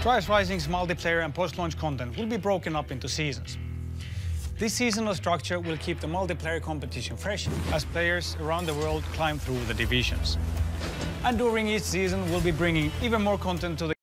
Trials Rising's multiplayer and post-launch content will be broken up into seasons. This seasonal structure will keep the multiplayer competition fresh as players around the world climb through the divisions. And during each season, we'll be bringing even more content to the